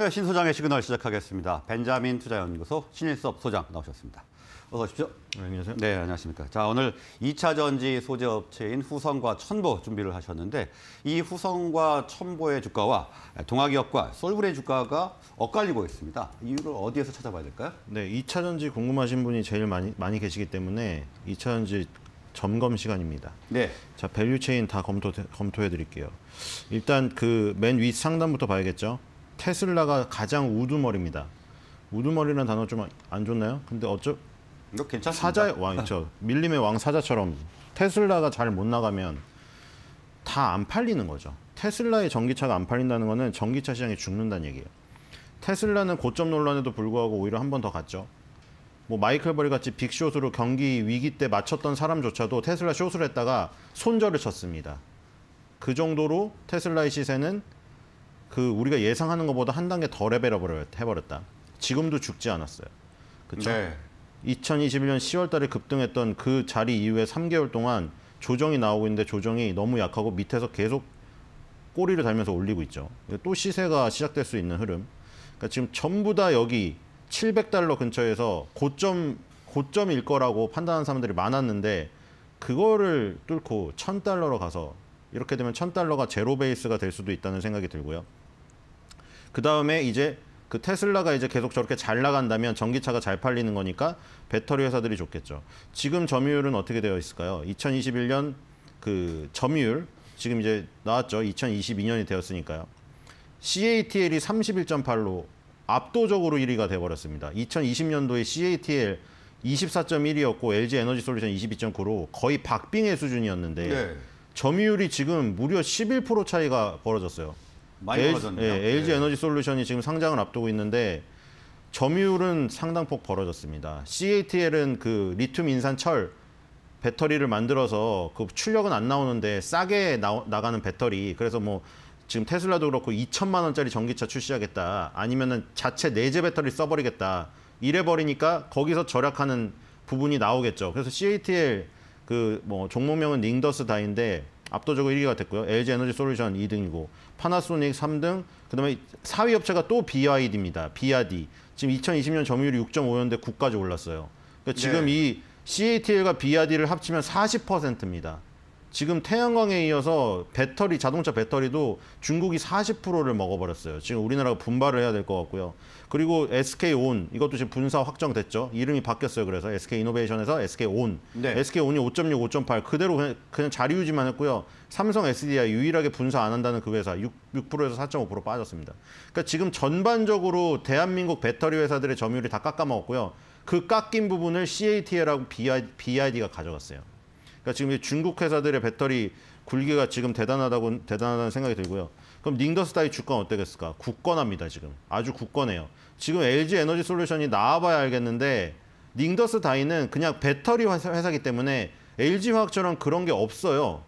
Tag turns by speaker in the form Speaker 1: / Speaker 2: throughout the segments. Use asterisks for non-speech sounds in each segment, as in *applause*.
Speaker 1: 네, 신 소장의 시그널 시작하겠습니다. 벤자민 투자연구소 신일섭 소장 나오셨습니다. 어서 오십시오.
Speaker 2: 네, 안녕하세요.
Speaker 1: 네, 안녕하십니까. 자, 오늘 2차 전지 소재 업체인 후성과 천보 준비를 하셨는데 이 후성과 천보의 주가와 동화기업과 솔브레인의 주가가 엇갈리고 있습니다. 이유를 어디에서 찾아봐야 될까요?
Speaker 2: 네, 2차 전지 궁금하신 분이 제일 많이 많이 계시기 때문에 2차 전지 점검 시간입니다.
Speaker 1: 네.
Speaker 2: 자, value chain 다 검토 검토해 드릴게요. 일단 그 맨 위 상단부터 봐야겠죠. 테슬라가 가장 우두머리입니다. 우두머리라는 단어 좀 안 좋나요? 근데 어쩌
Speaker 1: 이거 괜찮습니다.
Speaker 2: 사자의 *laughs* 왕 있죠. 밀림의 왕 사자처럼 테슬라가 잘 못 나가면 다 안 팔리는 거죠. 테슬라의 전기차가 안 팔린다는 거는 전기차 시장이 죽는다는 얘기예요. 테슬라는 고점 논란에도 불구하고 오히려 한 번 더 갔죠. 뭐 마이클 버리 같이 빅숏으로 경기 위기 때 맞췄던 사람조차도 테슬라 숏을 했다가 손절을 쳤습니다. 그 정도로 테슬라의 시세는 그 우리가 예상하는 것보다 한 단계 더 레벨업을 해버렸다. 지금도 죽지 않았어요. 그렇죠?
Speaker 1: 네.
Speaker 2: 2021년 10월 달에 급등했던 그 자리 이후에 3개월 동안 조정이 나오고 있는데 조정이 너무 약하고 밑에서 계속 꼬리를 달면서 올리고 있죠. 또 시세가 시작될 수 있는 흐름. 그러니까 지금 전부 다 여기 700달러 근처에서 고점 고점일 거라고 판단하는 사람들이 많았는데 그거를 뚫고 1000달러로 가서 이렇게 되면 1000달러가 제로 베이스가 될 수도 있다는 생각이 들고요. 그 다음에 이제 그 테슬라가 이제 계속 저렇게 잘 나간다면 전기차가 잘 팔리는 거니까 배터리 회사들이 좋겠죠. 지금 점유율은 어떻게 되어 있을까요? 2021년 그 점유율 지금 이제 나왔죠. 2022년이 되었으니까요. CATL이 31.8로 압도적으로 1위가 돼버렸습니다. 2020년도에 CATL 24.1이었고 LG 에너지 솔루션 22.9로 거의 박빙의 수준이었는데
Speaker 1: 네.
Speaker 2: 점유율이 지금 무려 11% 차이가 벌어졌어요.
Speaker 1: 많이 벌어졌네요.
Speaker 2: 예, LG
Speaker 1: 네.
Speaker 2: 에너지 솔루션이 지금 상장을 앞두고 있는데 점유율은 상당폭 벌어졌습니다. CATL은 그 리튬 인산 철 배터리를 만들어서 그 출력은 안 나오는데 싸게 나, 나가는 배터리 그래서 뭐 지금 테슬라도 그렇고 2천만 원짜리 전기차 출시하겠다 아니면은 자체 내재 배터리 써버리겠다 이래 버리니까 거기서 절약하는 부분이 나오겠죠. 그래서 CATL 그 뭐 종목명은 닝더스 다인데 압도적으로 1위가 됐고요. LG 에너지 솔루션 2등이고 파나소닉 3등. 그다음에 4위 업체가 또 BYD입니다. BYD. 지금 2020년 점유율이 6.5였는데 9까지 올랐어요. 그러니까 지금
Speaker 1: 네.
Speaker 2: 이 CATL과 BYD를 합치면 40%입니다. 지금 태양광에 이어서 배터리 자동차 배터리도 중국이 40%를 먹어버렸어요. 지금 우리나라가 분발을 해야 될 것 같고요. 그리고 SK 온 이것도 지금 분사 확정됐죠. 이름이 바뀌었어요. 그래서 SK 이노베이션에서 SK 온,
Speaker 1: 네.
Speaker 2: SK 온이 5.6, 5.8 그대로 그냥, 그냥 자리 유지만 했고요. 삼성 SDI 유일하게 분사 안 한다는 그 회사 6, 6%에서 4.5% 빠졌습니다. 그러니까 지금 전반적으로 대한민국 배터리 회사들의 점유율이 다 깎아먹었고요. 그 깎인 부분을 CATL하고 BID가 가져갔어요. 그러니까 지금 이 중국 회사들의 배터리 굴기가 지금 대단하다고 대단하다는 생각이 들고요. 그럼 닝더스다이 주가는 어떻겠을까? 굳건합니다 지금. 아주 굳건해요. 지금 LG 에너지 솔루션이 나와봐야 알겠는데 닝더스 다이는 그냥 배터리 회사- 회사기 때문에 LG 화학처럼 그런 게 없어요.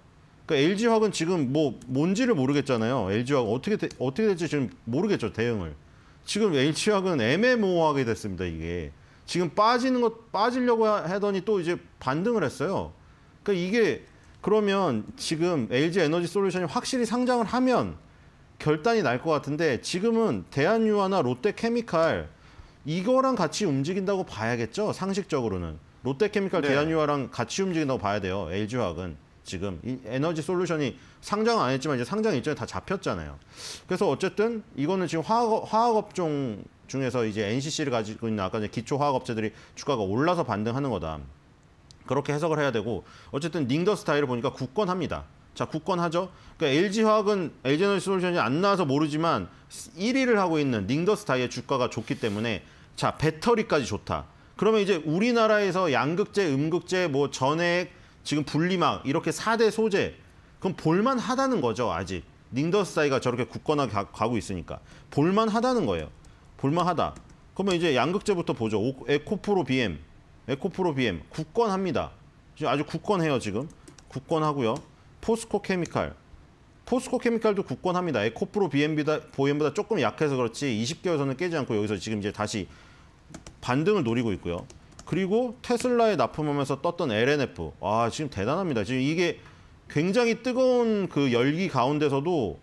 Speaker 2: 그러니까 LG 화학은 지금 뭐 뭔지를 모르겠잖아요. LG 화학 어떻게 되- 어떻게 될지 지금 모르겠죠 대응을. 지금 LG 화학은 애매모호하게 됐습니다 이게. 지금 빠지는 것 빠지려고 하더니 또 이제 반등을 했어요. 그러니까 이게 그러면 지금 LG 에너지 솔루션이 확실히 상장을 하면 결단이 날 것 같은데 지금은 대한유화나 롯데케미칼 이거랑 같이 움직인다고 봐야겠죠 상식적으로는. 롯데케미칼
Speaker 1: 네.
Speaker 2: 대한유화랑 같이 움직인다고 봐야 돼요 LG화학은 지금. 이 에너지 솔루션이 상장 안 했지만 이제 상장 일정이 다 잡혔잖아요. 그래서 어쨌든 이거는 지금 화학, 화학업종 중에서 이제 NCC를 가지고 있는 아까 이제 기초 화학업체들이 주가가 올라서 반등하는 거다 그렇게 해석을 해야 되고 어쨌든 닝더 스타일을 보니까 굳건합니다. 자, 굳건하죠. 그러니까 LG화학은 LG에너지 솔루션이 안 나와서 모르지만 1위를 하고 있는 닝더 스타일의 주가가 좋기 때문에 자, 배터리까지 좋다. 그러면 이제 우리나라에서 양극재, 음극재, 뭐 전액, 지금 분리막 이렇게 4대 소재 그럼 볼만 하다는 거죠, 아직. 닝더 스타일가 저렇게 굳건하게 가, 가고 있으니까 볼만 하다는 거예요. 볼만 하다. 그러면 이제 양극재부터 보죠. 오- 에코프로 BM. 에코프로 BM 굳건합니다. 지금 아주 굳건해요 지금. 굳건하고요. 포스코 케미칼. 포스코 케미칼도 굳건합니다. 에코프로 BM보다 보엠보다 조금 약해서 그렇지 20개월 선을 깨지 않고 여기서 지금 이제 다시 반등을 노리고 있고요. 그리고 테슬라에 납품하면서 떴던 LNF. 와 지금 대단합니다. 지금 이게 굉장히 뜨거운 그 열기 가운데서도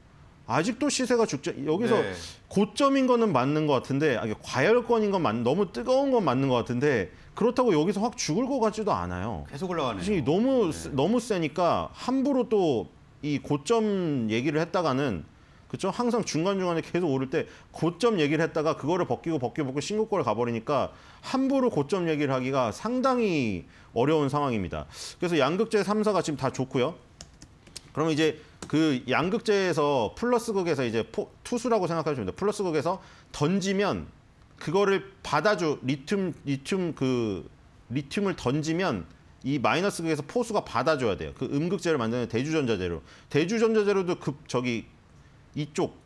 Speaker 2: 아직도 시세가 죽지 여기서
Speaker 1: 네.
Speaker 2: 고점인 거는 맞는 것 같은데 아, 과열권인 건 맞, 너무 뜨거운 건 맞는 것 같은데 그렇다고 여기서 확 죽을 것 같지도 않아요.
Speaker 1: 계속 올라가네요.
Speaker 2: 지금 너무 세- 너무 세니까 함부로 또 이 고점 얘기를 했다가는 그죠? 항상 중간 중간에 계속 오를 때 고점 얘기를 했다가 그거를 벗기고 벗기고 벗기고 신고가를 가버리니까 함부로 고점 얘기를 하기가 상당히 어려운 상황입니다. 그래서 양극재 3사가 지금 다 좋고요. 그럼 이제 그 양극재에서 플러스극에서 이제 포, 투수라고 생각하시면 돼요. 플러스극에서 던지면 그거를 받아주 리튬 리튬 그 리튬을 던지면 이 마이너스 극에서 포수가 받아줘야 돼요. 그 음극재를 만드는 대주전자재료. 대주전자재료도 급 저기 이쪽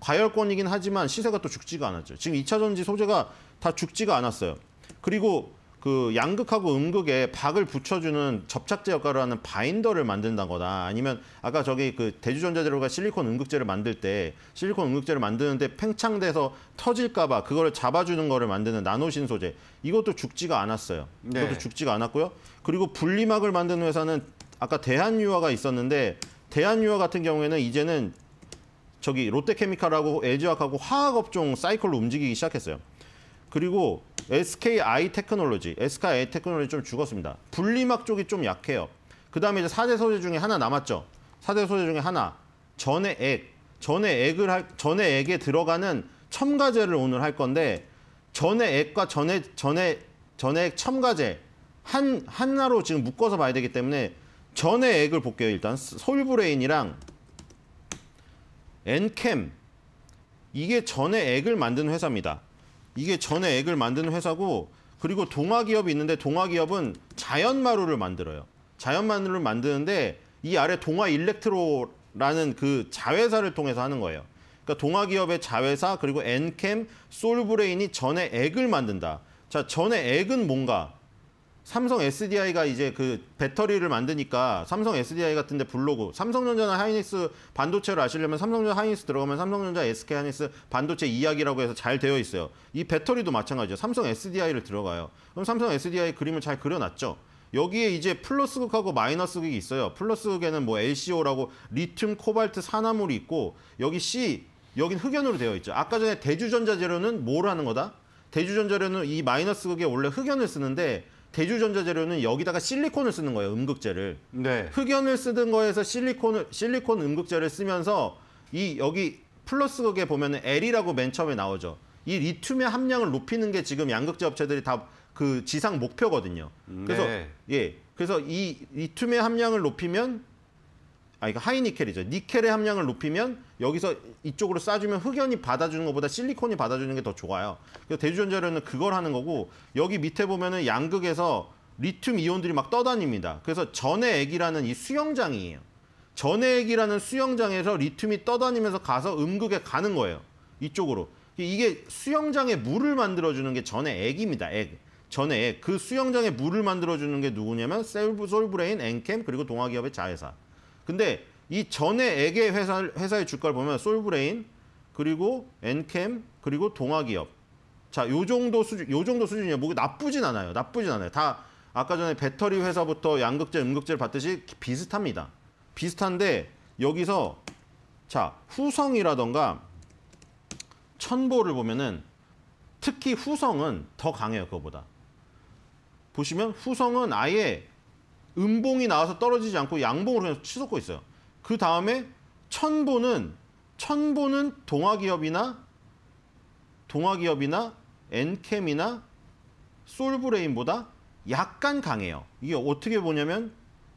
Speaker 2: 과열권이긴 하지만 시세가 또 죽지가 않았죠. 지금 2차 전지 소재가 다 죽지가 않았어요. 그리고 그 양극하고 음극에 박을 붙여주는 접착제 역할을 하는 바인더를 만든다거나 아니면 아까 저기 그 대주전자재료가 실리콘 음극재를 만들 때 실리콘 음극재를 만드는데 팽창돼서 터질까봐 그거를 잡아주는 거를 만드는 나노신소재 이것도 죽지가 않았어요. 이것도
Speaker 1: 네.
Speaker 2: 죽지가 않았고요. 그리고 분리막을 만드는 회사는 아까 대한유화가 있었는데 대한유화 같은 경우에는 이제는 저기 롯데케미칼하고 LG화학하고 화학업종 사이클로 움직이기 시작했어요. 그리고 SKI 테크놀로지, SKI 테크놀로지 좀 죽었습니다. 분리막 쪽이 좀 약해요. 그 다음에 이제 4대 소재 중에 하나 남았죠. 4대 소재 중에 하나, 전의 액. 전의 액을 할, 전의 액에 들어가는 첨가제를 오늘 할 건데, 전의 액과 전의, 전의, 전의 액 첨가제, 한, 하나로 지금 묶어서 봐야 되기 때문에, 전의 액을 볼게요, 일단. 솔브레인이랑 엔캠, 이게 전의 액을 만드는 회사입니다. 이게 전에 액을 만드는 회사고 그리고 동아기업이 있는데 동아기업은 자연마루를 만들어요. 자연마루를 만드는데 이 아래 동아 일렉트로라는 그 자회사를 통해서 하는 거예요. 그러니까 동화기업의 자회사 그리고 엔캠, 솔브레인이 전해액을 만든다. 자, 전해액은 뭔가? 삼성 SDI가 이제 그 배터리를 만드니까 삼성 SDI 같은데 블로그 삼성전자나 하이닉스 반도체를 아시려면 삼성전자 하이닉스 들어가면 삼성전자 SK 하이닉스 반도체 이야기라고 해서 잘 되어 있어요. 이 배터리도 마찬가지죠. 삼성 SDI를 들어가요. 그럼 삼성 SDI 그림을 잘 그려놨죠. 여기에 이제 플러스 극하고 마이너스 극이 있어요. 플러스 극에는 뭐 LCO라고 리튬, 코발트, 산화물이 있고 여기 C 여긴 흑연으로 되어 있죠. 아까 전에 대주전자 재료는 뭘 하는 거다? 대주전자 재료는 이 마이너스 극에 원래 흑연을 쓰는데 대주전자 재료는 여기다가 실리콘을 쓰는 거예요. 음극재를.
Speaker 1: 네.
Speaker 2: 흑연을 쓰던 거에서 실리콘을 실리콘 음극재를 쓰면서 이 여기 플러스 극에 보면은 L이라고 맨 처음에 나오죠. 이 리튬의 함량을 높이는 게 지금 양극재 업체들이 다 그 지상 목표거든요. 그래서
Speaker 1: 네.
Speaker 2: 예, 그래서 이 리튬의 함량을 높이면 아 이거 high nickel이죠. 니켈의 함량을 높이면 여기서 이쪽으로 쏴주면 흑연이 받아주는 것보다 실리콘이 받아주는 게 더 좋아요. 그래서 대주전자재료는 그걸 하는 거고 여기 밑에 보면은 양극에서 리튬 이온들이 막 떠다닙니다. 그래서 전해액이라는 이 수영장이에요. 전해액이라는 수영장에서 리튬이 떠다니면서 가서 음극에 가는 거예요. 이쪽으로. 이게 수영장에 물을 만들어주는 게 전해액입니다. 액. 전해액. 그 수영장에 물을 만들어주는 게 누구냐면 셀브, 솔브레인, 엔캠 그리고 동화기업의 자회사. 근데 이 전해액의 회사, 회사의 주가를 보면 솔브레인 그리고 엔캠 그리고 동화기업 자, 요 정도 수준 요 정도 수준이에요. 뭐 나쁘진 않아요. 나쁘진 않아요. 다 아까 전에 배터리 회사부터 양극재, 음극재를 봤듯이 비슷합니다. 비슷한데 여기서 자, 후성이라던가 천보를 보면은 특히 후성은 더 강해요, 그거보다. 보시면 후성은 아예 음봉이 나와서 떨어지지 않고 양봉으로 그냥 치솟고 있어요. 그 다음에 천보는 천보는 동아기업이나 동아기업이나 엔캠이나 솔브레인보다 약간 강해요. 이게 어떻게 보냐면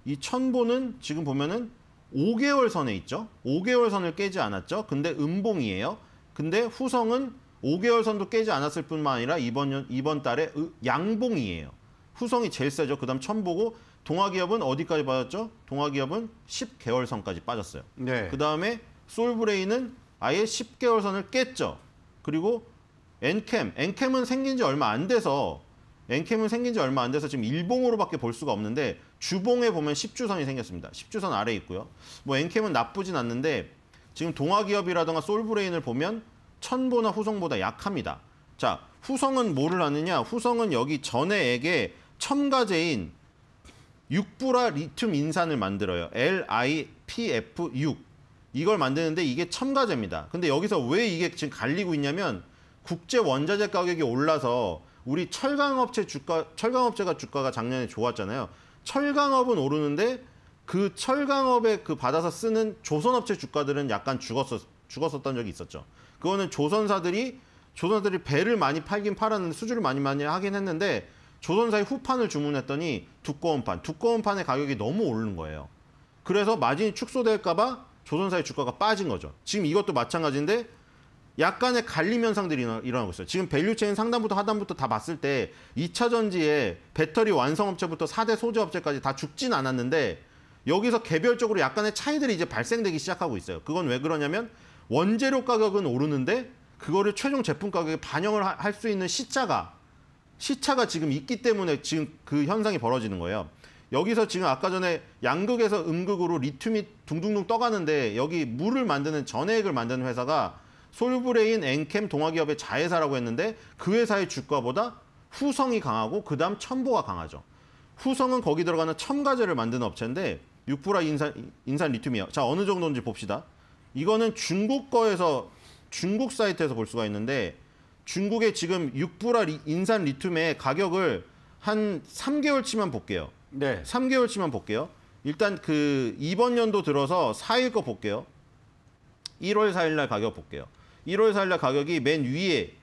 Speaker 2: 이 천보는 지금 보면은 5개월 선에 있죠. 5개월 선을 깨지 않았죠. 근데 음봉이에요. 근데 후성은 5개월 선도 깨지 않았을 뿐만 아니라 이번 년 이번 달에 으- 양봉이에요. 후성이 제일 세죠. 그다음 천보고 동아기업은 어디까지 빠졌죠? 동아기업은 10개월 선까지 빠졌어요.
Speaker 1: 네.
Speaker 2: 그 다음에 솔브레인은 아예 10개월 선을 깼죠. 그리고 엔캠, 엔캠은 생긴 지 얼마 안 돼서 엔캠은 생긴 지 얼마 안 돼서 지금 일봉으로밖에 볼 수가 없는데 주봉에 보면 10주선이 생겼습니다. 10주선 아래 있고요. 뭐 엔캠은 나쁘진 않는데 지금 동아기업이라든가 솔브레인을 보면 천보나 후성보다 약합니다. 자, 후성은 뭐를 하느냐? 후성은 여기 전에 액에 첨가제인 육불화 리튬 인산을 만들어요. LiPF6. 이걸 만드는데 이게 첨가제입니다. 근데 여기서 왜 이게 지금 갈리고 있냐면 국제 원자재 가격이 올라서 우리 철강업체 주가 철강업체가 주가가 작년에 좋았잖아요. 철강업은 오르는데 그 철강업에 그 받아서 쓰는 조선업체 주가들은 약간 죽었었 죽었었던 적이 있었죠. 그거는 조선사들이 조선사들이 배를 많이 팔긴 팔았는데 수주를 많이 많이 하긴 했는데 조선사의 후판을 주문했더니 두꺼운 판, 두꺼운 판의 가격이 너무 오르는 거예요. 그래서 마진이 축소될까봐 조선사의 주가가 빠진 거죠. 지금 이것도 마찬가지인데 약간의 갈림 현상들이 일어나- 일어나고 있어요. 지금 value chain 상단부터 하단부터 다 봤을 때 2차 전지에 배터리 완성업체부터 4대 소재업체까지 다 죽진 않았는데 여기서 개별적으로 약간의 차이들이 이제 발생되기 시작하고 있어요. 그건 왜 그러냐면 원재료 가격은 오르는데 그거를 최종 제품 가격에 반영을 할 수 있는 시차가 시차가 지금 있기 때문에 지금 그 현상이 벌어지는 거예요. 여기서 지금 아까 전에 양극에서 음극으로 리튬이 둥둥둥 떠가는데 여기 물을 만드는 전해액을 만드는 회사가 솔브레인, 엔캠, 동화기업의 자회사라고 했는데 그 회사의 주가보다 후성이 강하고 그다음 천보가 강하죠. 후성은 거기 들어가는 첨가제를 만드는 업체인데 육불화 인산 인산 리튬이요. 자 어느 정도인지 봅시다. 이거는 중국 거에서 중국 사이트에서 볼 수가 있는데 중국의 지금 육불화 리- 인산 리튬의 가격을 한 3개월치만 볼게요.
Speaker 1: 네.
Speaker 2: 3개월치만 볼게요. 일단 그 이번 연도 들어서 4일 거 볼게요. 1월 4일 날 가격 볼게요. 1월 4일 날 가격이 맨 위에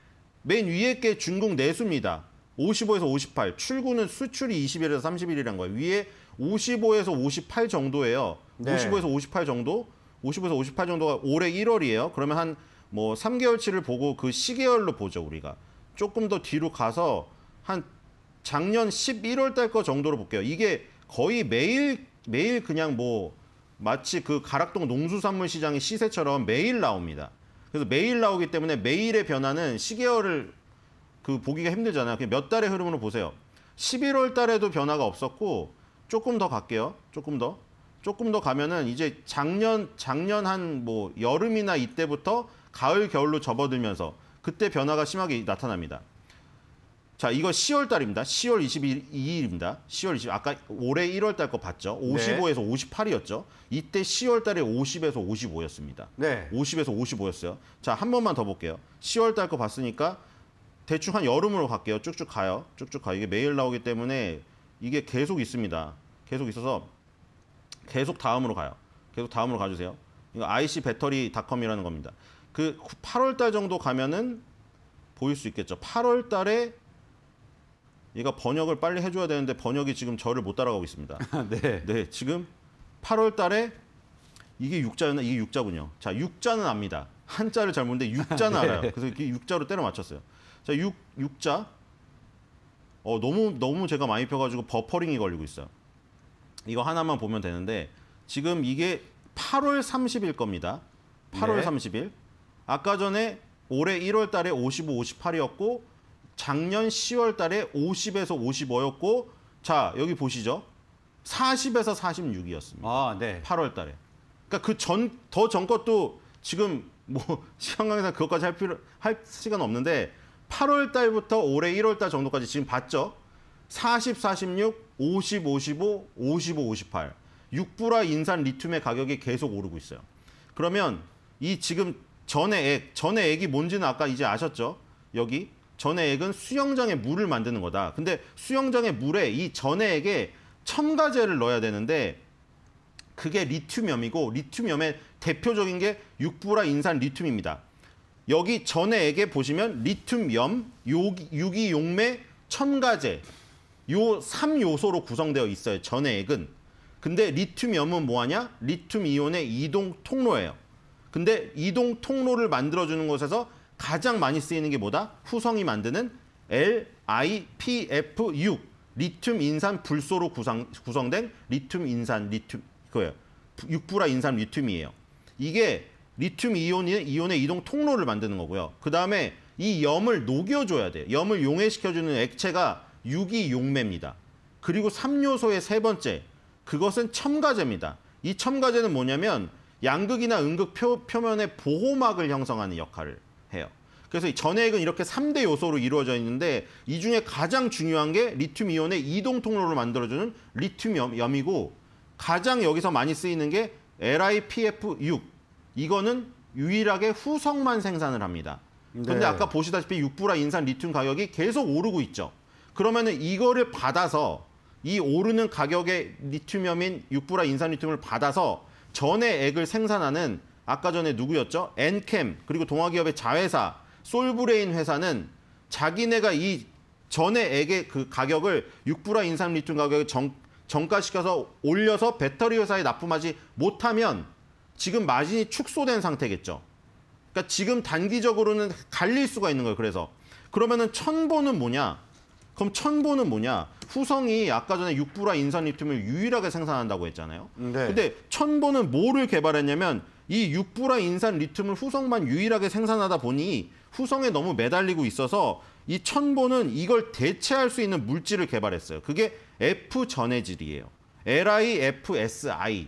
Speaker 2: 맨 위에 게 중국 내수입니다. 55에서 58. 출구는 수출이 21에서 31이란 거예요. 위에 55에서 58 정도예요.
Speaker 1: 네.
Speaker 2: 55에서 58 정도. 55에서 58 정도가 올해 1월이에요. 그러면 한 뭐 3개월치를 보고 그 시계열로 보죠, 우리가. 조금 더 뒤로 가서 한 작년 11월 달 거 정도로 볼게요. 이게 거의 매일 매일 그냥 뭐 마치 그 가락동 농수산물 시장의 시세처럼 매일 나옵니다. 그래서 매일 나오기 때문에 매일의 변화는 시계열을 그 보기가 힘들잖아요. 그냥 몇 달의 흐름으로 보세요. 11월 달에도 변화가 없었고 조금 더 갈게요. 조금 더. 조금 더 가면은 이제 작년 작년 한 뭐 여름이나 이때부터 가을 겨울로 접어들면서 그때 변화가 심하게 나타납니다. 자, 이거 10월 달입니다. 10월 22일입니다. 10월 20 아까 올해 1월 달 거 봤죠? 55에서 58이었죠. 이때 10월 달에 50에서 55였습니다.
Speaker 1: 네.
Speaker 2: 50에서 55였어요. 자, 한 번만 더 볼게요. 10월 달 거 봤으니까 대충 한 여름으로 갈게요. 쭉쭉 가요. 쭉쭉 가. 이게 매일 나오기 때문에 이게 계속 있습니다. 계속 있어서 계속 다음으로 가요. 계속 다음으로 가주세요. 이거 IC 배터리 닷컴이라는 겁니다. 그 8월 달 정도 가면은 보일 수 있겠죠. 8월 달에 얘가 번역을 빨리 해줘야 되는데 번역이 지금 저를 못 따라가고 있습니다. *laughs*
Speaker 1: 네.
Speaker 2: 네, 지금 8월 달에 이게 육자였나? 이게 육자군요. 자, 육자는 압니다. 한자를 잘 모르는데 육자는 *laughs* 알아요. 그래서 이렇게 육자로 때려 맞췄어요. 자, 육 육자. 어, 너무 너무 제가 많이 펴 가지고 버퍼링이 걸리고 있어요. 이거 하나만 보면 되는데 지금 이게 8월 30일 겁니다. 8월
Speaker 1: 네.
Speaker 2: 30일. 아까 전에 올해 1월 달에 55, 58이었고 작년 10월 달에 50에서 55였고 자, 여기 보시죠. 40에서 46이었습니다.
Speaker 1: 아, 네.
Speaker 2: 8월 달에. 그러니까 그 전 더 전 것도 지금 뭐 *laughs* 시간 관계상 그것까지 할 필요 할 시간 없는데 8월 달부터 올해 1월 달 정도까지 지금 봤죠. 40, 46, 50, 55, 55, 58. 육부라 인산 리튬의 가격이 계속 오르고 있어요. 그러면 이 지금 전의 액, 전의 액이 뭔지는 아까 이제 아셨죠? 여기 전의 액은 수영장에 물을 만드는 거다. 근데 수영장의 물에 이 전의 액에 첨가제를 넣어야 되는데 그게 리튬염이고 리튬염의 대표적인 게 육부라 인산 리튬입니다. 여기 전의 액에 보시면 리튬염, 유기용매, 첨가제 요 3요소로 구성되어 있어요. 전의 액은. 근데 리튬염은 뭐하냐? 리튬 이온의 이동 통로예요. 근데 이동 통로를 만들어주는 곳에서 가장 많이 쓰이는 게 뭐다? 후성이 만드는 LiPF6 리튬 인산 불소로 구성, 구성된 리튬 인산 리튬 그거예요. 육불화인산리튬이에요. 이게 리튬 이온의 이온의 이동 통로를 만드는 거고요. 그 다음에 이 염을 녹여줘야 돼요. 염을 용해시켜주는 액체가 유기용매입니다. 그리고 3요소의 세 번째, 그것은 첨가제입니다. 이 첨가제는 뭐냐면 양극이나 음극 표, 표면의 보호막을 형성하는 역할을 해요. 그래서 이 전해액은 이렇게 3대 요소로 이루어져 있는데 이 중에 가장 중요한 게 리튬 이온의 이동 통로를 만들어주는 리튬 염, 염이고 가장 여기서 많이 쓰이는 게 LiPF6 이거는 유일하게 후성만 생산을 합니다. 근데
Speaker 1: 네.
Speaker 2: 아까 보시다시피 육부라 인산 리튬 가격이 계속 오르고 있죠. 그러면은 이거를 받아서 이 오르는 가격의 리튬염인 육불화인산리튬을 받아서 전해액을 생산하는 아까 전에 누구였죠? 엔켐 그리고 동화기업의 자회사 솔브레인 회사는 자기네가 이 전해액의 그 가격을 육불화인산리튬 가격을 전, 전가시켜서 올려서 배터리 회사에 납품하지 못하면 지금 마진이 축소된 상태겠죠. 그러니까 지금 단기적으로는 갈릴 수가 있는 거예요. 그래서 그러면은 천보는 뭐냐? 그럼 천보는 뭐냐? 후성이 아까 전에 육부라 인산 리튬을 유일하게 생산한다고 했잖아요.
Speaker 1: 네.
Speaker 2: 근데 천보는 뭐를 개발했냐면 이 육부라 인산 리튬을 후성만 유일하게 생산하다 보니 후성에 너무 매달리고 있어서 이 천보는 이걸 대체할 수 있는 물질을 개발했어요. 그게 F 전해질이에요. LiFSI.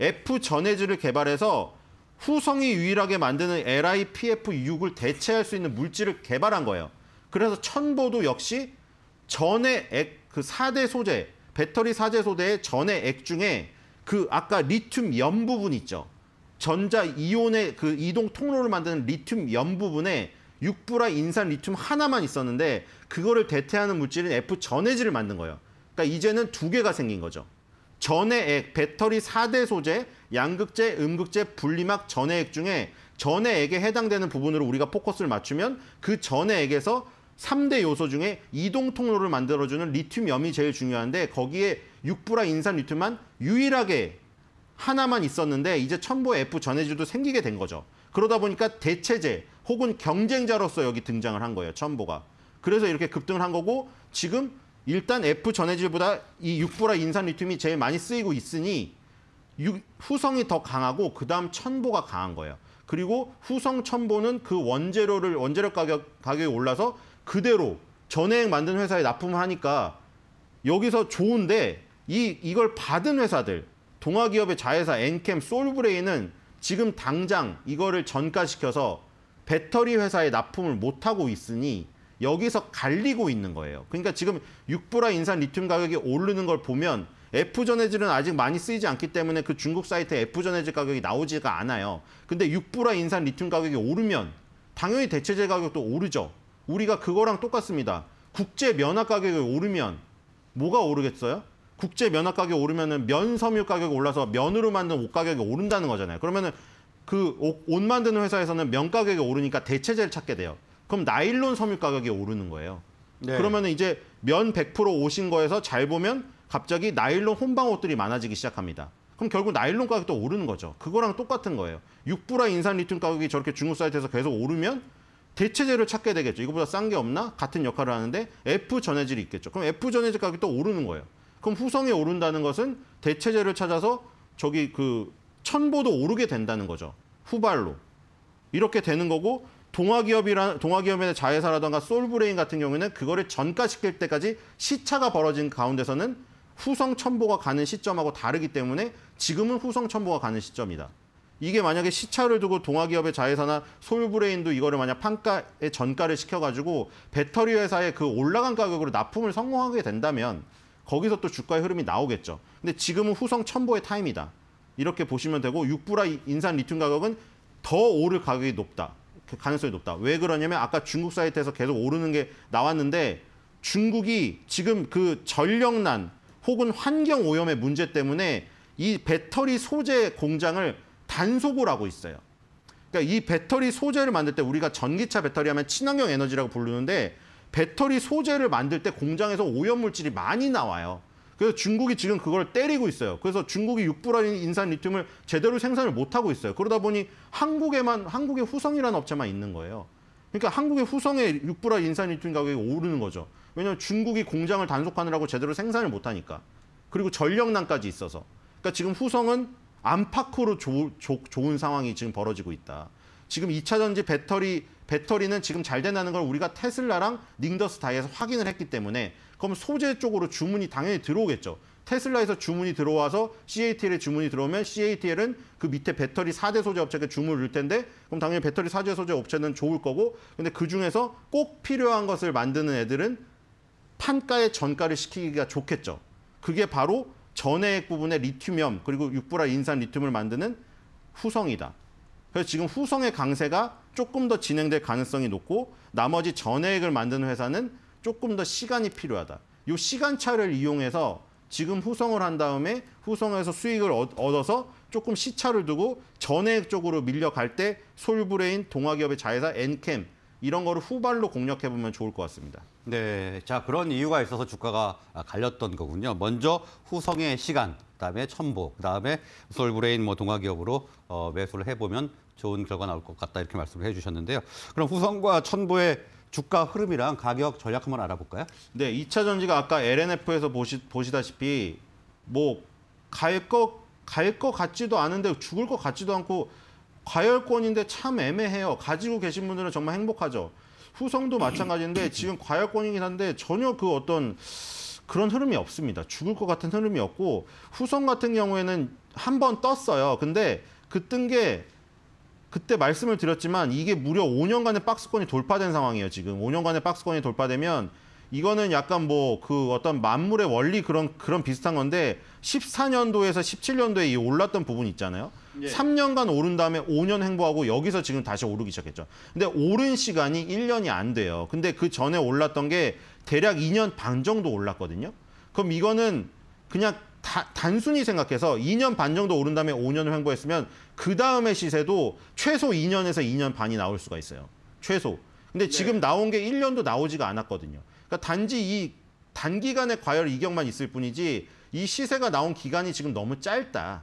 Speaker 2: F 전해질을 개발해서 후성이 유일하게 만드는 LiPF6을 대체할 수 있는 물질을 개발한 거예요. 그래서 천보도 역시 전해 액, 그 4대 소재, 배터리 4대 소재의 전해 액 중에 그 아까 리튬 연 부분 있죠. 전자 이온의 그 이동 통로를 만드는 리튬 연 부분에 육부라 인산 리튬 하나만 있었는데 그거를 대체하는 물질인 F 전해질을 만든 거예요. 그러니까 이제는 두 개가 생긴 거죠. 전해액, 배터리 4대 소재, 양극재, 음극재, 분리막 전해액 중에 전해액에 해당되는 부분으로 우리가 포커스를 맞추면 그 전해액에서 3대 요소 중에 이동 통로를 만들어주는 리튬염이 제일 중요한데 거기에 육부라 인산 리튬만 유일하게 하나만 있었는데 이제 첨보 F 전해질도 생기게 된 거죠. 그러다 보니까 대체제 혹은 경쟁자로서 여기 등장을 한 거예요. 첨보가. 그래서 이렇게 급등을 한 거고 지금 일단 F 전해질보다 이 육부라 인산 리튬이 제일 많이 쓰이고 있으니 유- 후성이 더 강하고 그다음 첨보가 강한 거예요. 그리고 후성 첨보는 그 원재료를 원재료 가격 가격이 올라서 그대로 전해액 만든 회사에 납품을 하니까 여기서 좋은데 이 이걸 받은 회사들 동아기업의 자회사 엔캠 솔브레인은 지금 당장 이거를 전가시켜서 배터리 회사에 납품을 못 하고 있으니 여기서 갈리고 있는 거예요. 그러니까 지금 육부라 인산 리튬 가격이 오르는 걸 보면 F 전해질은 아직 많이 쓰이지 않기 때문에 그 중국 사이트에 F 전해질 가격이 나오지가 않아요. 근데 육부라 인산 리튬 가격이 오르면 당연히 대체재 가격도 오르죠. 우리가 그거랑 똑같습니다. 국제 면화 가격이 오르면 뭐가 오르겠어요? 국제 면화 가격이 오르면은 면 섬유 가격이 올라서 면으로 만든 옷 가격이 오른다는 거잖아요. 그러면은 그 옷 만드는 회사에서는 면 가격이 오르니까 대체재를 찾게 돼요. 그럼 나일론 섬유 가격이 오르는 거예요.
Speaker 1: 네.
Speaker 2: 그러면은 이제 면 100% 오신 거에서 잘 보면 갑자기 나일론 혼방 옷들이 많아지기 시작합니다. 그럼 결국 나일론 가격도 오르는 거죠. 그거랑 똑같은 거예요. 육부라 인산 리튬 가격이 저렇게 중국 사이트에서 계속 오르면 대체재를 찾게 되겠죠. 이거보다 싼 게 없나? 같은 역할을 하는데 F 전해질이 있겠죠. 그럼 F 전해질 가격이 또 오르는 거예요. 그럼 후성이 오른다는 것은 대체재를 찾아서 저기 그 천보도 오르게 된다는 거죠. 후발로. 이렇게 되는 거고 동화기업이라 동화기업의 자회사라던가 솔브레인 같은 경우에는 그거를 전가시킬 때까지 시차가 벌어진 가운데서는 후성 천보가 가는 시점하고 다르기 때문에 지금은 후성 천보가 가는 시점이다. 이게 만약에 시차를 두고 동화기업의 자회사나 솔브레인도 이거를 만약 판가에 전가를 시켜가지고 배터리 회사의 그 올라간 가격으로 납품을 성공하게 된다면 거기서 또 주가의 흐름이 나오겠죠. 근데 지금은 후성 천보의 타임이다. 이렇게 보시면 되고 육부라 인산 리튬 가격은 더 오를 가격이 높다. 그 가능성이 높다. 왜 그러냐면 아까 중국 사이트에서 계속 오르는 게 나왔는데 중국이 지금 그 전력난 혹은 환경 오염의 문제 때문에 이 배터리 소재 공장을 단속을 하고 있어요. 그러니까 이 배터리 소재를 만들 때 우리가 전기차 배터리 하면 친환경 에너지라고 부르는데 배터리 소재를 만들 때 공장에서 오염 물질이 많이 나와요. 그래서 중국이 지금 그걸 때리고 있어요. 그래서 중국이 육부라 인산 리튬을 제대로 생산을 못 하고 있어요. 그러다 보니 한국에만 한국의 후성이라는 업체만 있는 거예요. 그러니까 한국의 후성의 육부라 인산 리튬 가격이 오르는 거죠. 왜냐하면 중국이 공장을 단속하느라고 제대로 생산을 못 하니까. 그리고 전력난까지 있어서. 그러니까 지금 후성은 안팎으로 조, 조, 좋은 상황이 지금 벌어지고 있다. 지금 2차 전지 배터리 배터리는 지금 잘 된다는 걸 우리가 테슬라랑 닝더스 다이에서 확인을 했기 때문에 그럼 소재 쪽으로 주문이 당연히 들어오겠죠. 테슬라에서 주문이 들어와서 CATL에 주문이 들어오면 CATL은 그 밑에 배터리 4대 소재 업체가 주문을 넣을 텐데 그럼 당연히 배터리 4대 소재 업체는 좋을 거고 근데 그 중에서 꼭 필요한 것을 만드는 애들은 판가에 전가를 시키기가 좋겠죠. 그게 바로 전해액 부분의 리튬염 그리고 육부라 인산 리튬을 만드는 후성이다. 그래서 지금 후성의 강세가 조금 더 진행될 가능성이 높고 나머지 전해액을 만드는 회사는 조금 더 시간이 필요하다. 이 시간차를 이용해서 지금 후성을 한 다음에 후성에서 수익을 얻- 얻어서 조금 시차를 두고 전해액 쪽으로 밀려갈 때 솔브레인, 동화기업의 자회사, 엔켐 이런 거를 후발로 공략해 보면 좋을 것 같습니다.
Speaker 1: 네, 자 그런 이유가 있어서 주가가 갈렸던 거군요. 먼저 후성의 시간, 그다음에 천보, 그다음에 솔브레인 뭐 동화기업으로 어, 매수를 해보면 좋은 결과 나올 것 같다 이렇게 말씀을 해주셨는데요. 그럼 후성과 첨보의 주가 흐름이랑 가격 전략 한번 알아볼까요?
Speaker 2: 네, 2차 전지가 아까 LNF에서 보시, 보시다시피 뭐 갈 거 갈거 같지도 않은데 죽을 거 같지도 않고 과열권인데 참 애매해요. 가지고 계신 분들은 정말 행복하죠. 후성도 마찬가지인데 지금 과열권이긴 한데 전혀 그 어떤 그런 흐름이 없습니다. 죽을 것 같은 흐름이 없고 후성 같은 경우에는 한 번 떴어요. 근데 그 뜬 게 그때 말씀을 드렸지만 이게 무려 5년간의 박스권이 돌파된 상황이에요. 지금 5년간의 박스권이 돌파되면 이거는 약간 뭐 그 어떤 만물의 원리 그런 그런 비슷한 건데 14년도에서 17년도에 이 올랐던 부분 있잖아요.
Speaker 1: 예.
Speaker 2: 3년간 오른 다음에 5년 행보하고 여기서 지금 다시 오르기 시작했죠. 근데 오른 시간이 1년이 안 돼요. 근데 그 전에 올랐던 게 대략 2년 반 정도 올랐거든요. 그럼 이거는 그냥 다- 단순히 생각해서 2년 반 정도 오른 다음에 5년을 횡보했으면 그 다음의 시세도 최소 2년에서 2년 반이 나올 수가 있어요. 최소. 근데 지금 나온 게 1년도 나오지가 않았거든요. 그러니까 단지 이 단기간의 과열 이격만 있을 뿐이지 이 시세가 나온 기간이 지금 너무 짧다.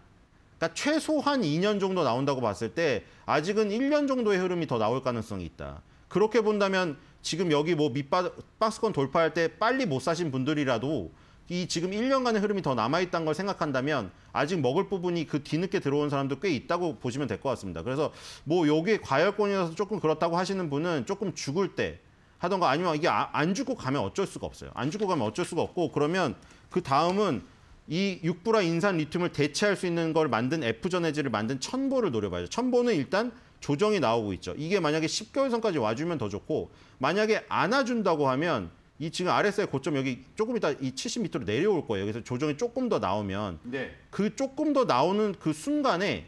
Speaker 2: 그러니까 최소한 2년 정도 나온다고 봤을 때 아직은 1년 정도의 흐름이 더 나올 가능성이 있다. 그렇게 본다면 지금 여기 뭐 밑바 박스권 돌파할 때 빨리 못 사신 분들이라도 이 지금 1년간의 흐름이 더 남아 있다는 걸 생각한다면 아직 먹을 부분이 그 뒤늦게 들어온 사람도 꽤 있다고 보시면 될 것 같습니다. 그래서 뭐 요게 과열권이라서 조금 그렇다고 하시는 분은 조금 죽을 때 하던가 아니면 이게 아- 안 죽고 가면 어쩔 수가 없어요. 안 죽고 가면 어쩔 수가 없고 그러면 그 다음은 이 육부라 인산 리튬을 대체할 수 있는 걸 만든 F전해지를 만든 천보를 노려봐야죠. 천보는 일단 조정이 나오고 있죠. 이게 만약에 10개월 선까지 와주면 더 좋고 만약에 안아준다고 하면 이 지금 RSI 고점 여기 조금 이따 이 70 밑으로 내려올 거예요. 그래서 조정이 조금 더 나오면
Speaker 1: 네.
Speaker 2: 그 조금 더 나오는 그 순간에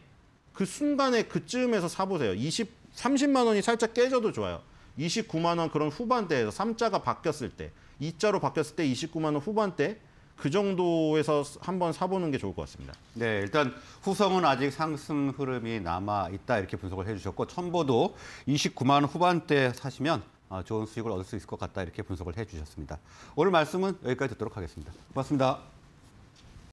Speaker 2: 그 순간에 그쯤에서 사보세요. 20, 30만 원이 살짝 깨져도 좋아요. 29만 원 그런 후반대에서 3자가 바뀌었을 때, 2자로 바뀌었을 때 29만 원 후반대 그 정도에서 한번 사보는 게 좋을 것 같습니다.
Speaker 1: 네, 일단 후성은 아직 상승 흐름이 남아 있다 이렇게 분석을 해주셨고 첨보도 29만 원 후반대 사시면 아, 좋은 수익을 얻을 수 있을 것 같다 이렇게 분석을 해주셨습니다. 오늘 말씀은 여기까지 듣도록 하겠습니다. 고맙습니다.